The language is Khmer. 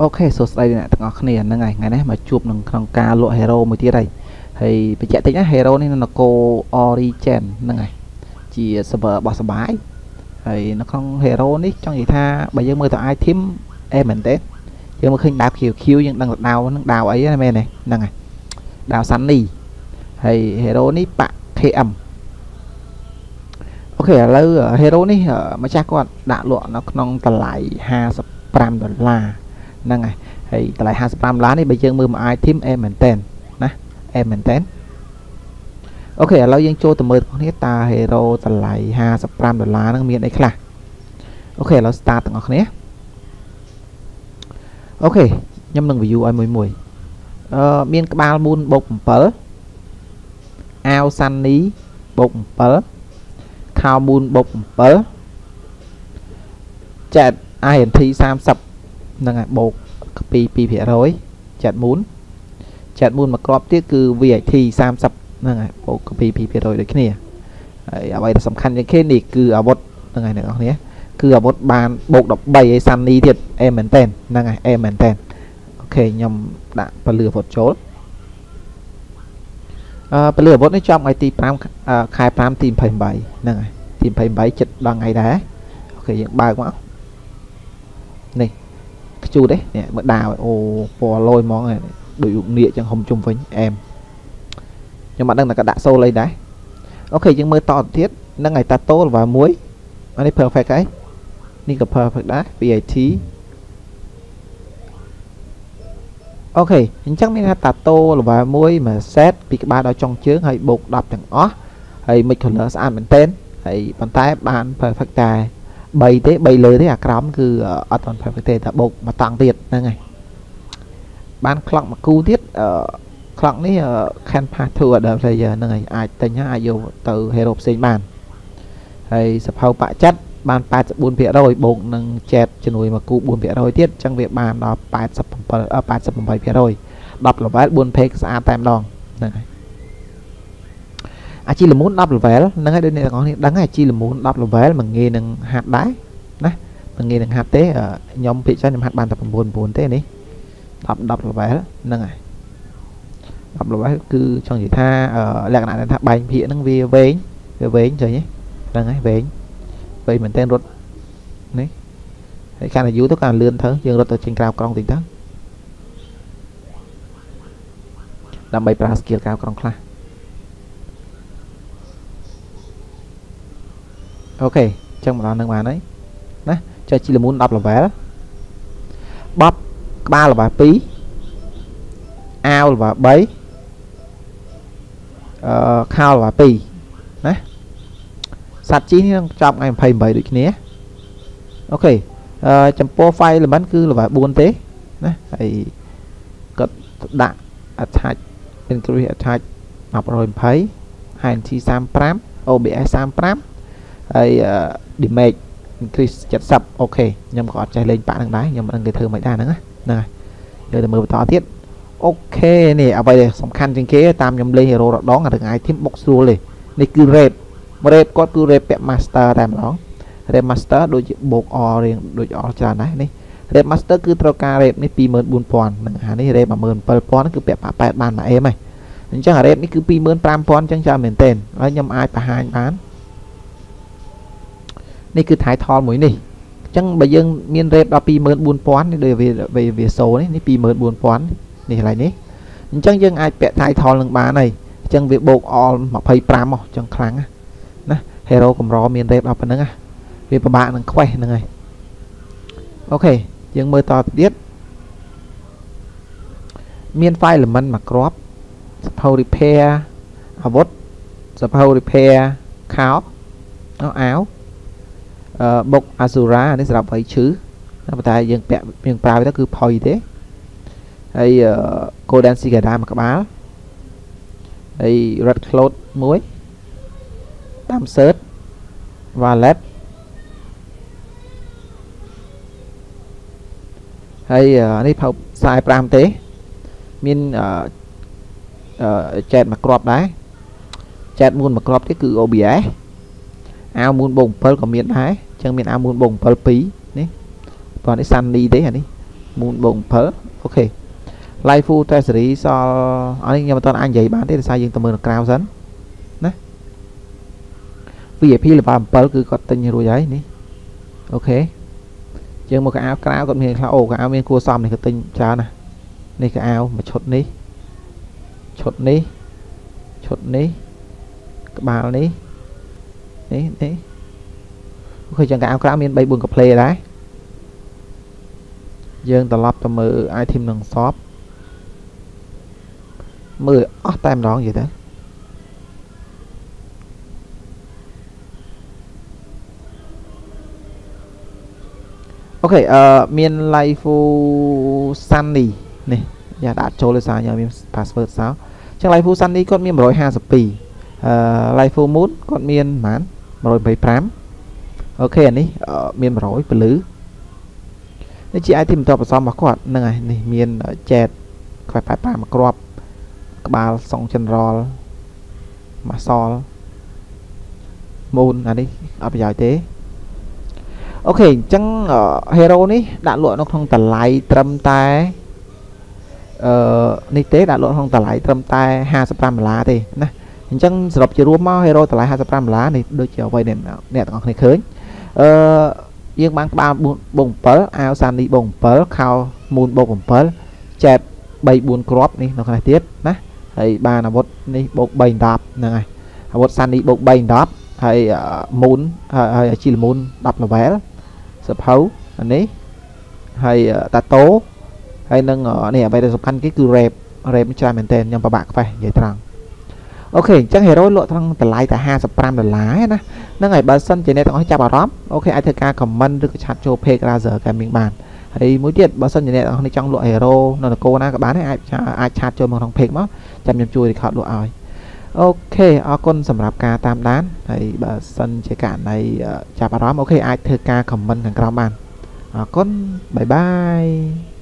OK សួស្តីអ្នកទាំងអស់គ្នាហ្នឹងហើយថ្ងៃនេះមកជួបនឹងក្នុងការលក់ hero មួយទៀតហើយហើយបញ្ជាក់តិចណា hero នេះនៅនគរ Origin ហ្នឹងហើយជា server របស់សបាយហើយនៅក្នុង hero នេះចង់និយាយថាបើយើងមើលទៅ item អេមែនទេយើងមើលឃើញដាវ QQ យើងដឹងថាដាវហ្នឹងដាវអីណាមែនទេហ្នឹងហើយដាវ Sunny ហើយ hero នេះបាក់ KM OK ឥឡូវ hero នេះម្ចាស់គាត់ដាក់លក់នៅក្នុងតម្លៃ55ដុល្លារ ហ្នឹងហើយហើយតម្លៃ55ដុល្លារនេះបើយើងមើលមួយ item អែមែនតែនណាអែមែនតែនអូខេឥឡូវយើងចូលទៅមើលគ្នាតើ hero តម្លៃ55ដុល្លារហ្នឹងមានអីខ្លះ OK ឥឡូវ start ទាំងអស់គ្នា OK ខ្ញុំនឹង view ឲ្យមួយមួយអឺមានក្បាលមូនបូក7អាវ Sunnyបូក7ខោមូនបូក7ចែក INT 30 ហ្នឹងហើយបូកពី2%ចាត់មូនចាត់មូនមួយគ្រាប់ទៀតគឺ VAT 30ហ្នឹងហើយបូកពី2%ដូចគ្នាហើយអ្វីដែលសំខាន់ជាងគេនេះគឺអាវុធហ្នឹងហើយអ្នកនរគ្នាគឺអាវុធបានបូក13ឲ្យសាន់នីទៀតអេមែនតែនហ្នឹងហើយអេមែនតែនអូខេខ្ញុំដាក់ពលឺអាវុធចូលអឺពលឺអាវុធនេះចំថ្ងៃទី5ខែ5ទី28ហ្នឹងហើយទី28ចិត្តដល់ថ្ងៃដែរអូខេយើងបើកមកនេះខ្ជូតទេនេះមើលដាវអូពណ៌លយហ្មងដូចរូបនាគចឹងហុំជុំវិញអែមខ្ញុំអត់ដឹងថាក៏ដាក់សូលអីដែរអូខេយើងមើលតទៅទៀតនឹងឲ្យតាតូលវ៉ាមួយអានេះ perfect ហើយនេះក៏ perfect ដែរ VAT អូខេអញ្ចឹងមានថាតាតូលវ៉ាមួយមួយ set ពីក្បាលដល់ចុងជើងហើយបូក10ទាំងអស់ហើយ mix color ស្អាតមែនទែនហើយប៉ុន្តែបាន perfect តែ 3ទេ3លើទេអាក្រមគឺអត់ទាន់ perfect ទេតែបូកមកតង់ទៀតហ្នឹងហើយបានក្លុកមួយគូទៀតអឺក្លុកនេះ can pass to other player ហ្នឹងហើយអាចទិញហើយអាចយកទៅ hero ផ្សេងបានហើយសភៅបាក់ចិត្តបាន84%បូកនឹងចែកជំនួយមកគូ4%ទៀតអញ្ចឹងវាបានដល់87 88% 10 level 4 page ស្អាតតែម្ដងហ្នឹងហើយ អាជីលមូន10 level ហ្នឹងហើយដូចអ្នកទាំងអស់នេះដឹងអាជីលមូន10 level មិនងាយនឹងហាត់ដែរណាមិនងាយនឹងហាត់ទេខ្ញុំភិកច្រើនខ្ញុំហាត់បានតែ9 9ទេនេះ10 10 level ហ្នឹងហើយ10 level គឺចង់និយាយថាលក្ខណៈថាបែងភាគហ្នឹងវាវែងវាវែងចឹងហ្នឹងហើយវែងវែងមែនតើរត់នេះហើយកាន់តែយូរទៅកាន់លឿនទៅយើងរត់ទៅចេញក្រៅក្រុងតិចទៅដើម្បីប្រើ skill ក្រៅក្រុងខ្លះ អូខេអញ្ចឹងមកដល់នឹងបានហើយណាចុះជីលមូន10 level បបក្បាល level 2អាវ level 3អឺខោ level 2ណាសត្វជីនេះនឹងចប់ថ្ងៃ28ដូចគ្នាអូខេអឺចំពោះ file element គឺ level 4ទេណាហើយគាត់ដាក់ attach include attach 1020 HNT 35 OBS 35 ហើយ damage increase 70អូខេខ្ញុំក៏អត់ចេះលេងប៉ាក់នឹងដែរខ្ញុំមិនដឹងគេធ្វើមិនដែរហ្នឹងណាហ្នឹងហើយយើងទៅមើលបន្តទៀតអូខេនេះអ្វីដែលសំខាន់ជាងគេតាមខ្ញុំលេង hero រដងរឿង item បុកស្រួលទេនេះគឺ rate rate គាត់គឺ rate ពាក់ master តែម្ដង rate master ដូចជាបូក all រៀងដូច all ច្រើនដែរនេះ rate master គឺត្រូវការ rate នេះ24000នឹងអានេះ rate 17000គឺពាក់ប៉ាក់8បានមួយអេមហ៎អញ្ចឹង rate នេះគឺ25000អញ្ចឹងច្រើនមែនទែនហើយខ្ញុំអាចបង្ហាញបាន នេះគឺ title មួយនេះអញ្ចឹងបើយើងមាន rate ដល់24000នេះដូចវាវាសូនេះនេះ24000នេះកន្លែងនេះអញ្ចឹងយើងអាចពាក់ title នឹងបានហើយអញ្ចឹងវាបូក all 25មកអញ្ចឹងខ្លាំងណា hero កម្រមាន rate ដល់ប៉ុណ្្នឹងវាពិបាកនឹង quest ហ្នឹងហើយអូខេយើងមើលតទៅទៀតមាន file element មួយគ្រាប់សភៅ repair អាវុធសភៅ repair ខោអាវ បុក Azura នេះសម្រាប់ឲ្យឈឺប៉ុន្តែយើងពាក់យើងប្រើទៅគឺផុយទេហើយ Golden Cicada មួយក្បាលហើយ Red Cloth មួយដាំ Shirt Wallet ហើយនេះផៅ45ទេ មានចែកមួយគ្រាប់ដែរចែកមួយមួយគ្រាប់ទៀតគឺ OBS អាវមូនបូក7ក៏មានដែរអញ្ចឹងមានអាវមូនបូក7 2នេះព្រោះនេះសាន់នីទេអានេះ moon បូក7អូខេ live full treasury សល់អានេះខ្ញុំមិនទាន់អាចនិយាយបានទេដោយសារយើងទៅមើលនៅក្រៅសិនណា VIP លេខ7គឺគាត់ទិញរួចហើយនេះអូខេយើងមកកៅអៅក្រៅគាត់មានខ្លះអូកៅអៅមានគួរសមនេះគាត់ទិញច្រើនណានេះកៅអៅមួយឈុតនេះឈុតនេះឈុតនេះក្បាលនេះនេះនេះ អូខេចឹងកៅអៅក្រៅមាន3 4កាផ្លេដែរយើងត្រឡប់ទៅមើល item នឹងសពមើលអស់តែម្ដងនិយាយទៅអូខេអឺមាន live sunny នេះយ៉ាដាក់ចូលដោយសារខ្ញុំមាន password សោះអញ្ចឹង live sunny គាត់មាន152អឺ live moon គាត់មានប្រហែល125 អូខេអានេះមាន100ពលឺនេះជា item បន្ទាប់បន្សំរបស់គាត់ហ្នឹងហើយនេះមាន jet ខ្វះ85មួយគ្រាប់ក្បាលសុង general ម៉ាសលមូនអានេះអត់ប្រយោជន៍ទេអូខេអញ្ចឹង hero នេះដាក់លក់នៅក្នុងតម្លៃត្រឹមតែអឺនេះទេដាក់លក់ក្នុងតម្លៃត្រឹមតែ55ដុល្លារទេណាអញ្ចឹងសរុបជារួមមក hero តម្លៃ55ដុល្លារនេះដូចជាអ្វីអ្នកអ្នកទាំងអស់គ្នាឃើញ អឺយើងបានក្បាលបូក7អាវសានីបូក7ខោមូនបូក7ចែប3 4គ្រាប់នេះនៅខាងនេះទៀតណាហើយបានអាវុធនេះបូក3 10ហ្នឹងហើយអាវុធសានីបូក3 10ហើយមូនហើយជីលមូន10 level សភៅអានេះហើយតាតូហើយនឹងនេះអ្វីដែលសំខាន់គេគឺ rap rap ច្រើនមែនតើខ្ញុំពិបាកខ្វេះនិយាយត្រង់ អូខេអញ្ចឹង hero លក់ត្រង់តម្លៃតែ55ដុល្លារណាហ្នឹងហើយបើសិនជាអ្នកទាំងអស់ចាប់អារម្មណ៍អូខេអាចធ្វើការ comment ឬក៏ឆាត់ចូល page Razer Gaming បានហើយមួយទៀតបើសិនជាអ្នកទាំងអស់នេះចង់លក់ hero នៅនគរណាក៏បានដែរអាចអាចឆាតចូលមកក្នុង page មកចាំខ្ញុំជួយ record លក់ឲ្យអូខេអរគុណសម្រាប់ការតាមដានហើយបើសិនជាករណីចាប់អារម្មណ៍អូខេអាចធ្វើការ comment ខាងក្រោមបានអរគុណបាយបាយ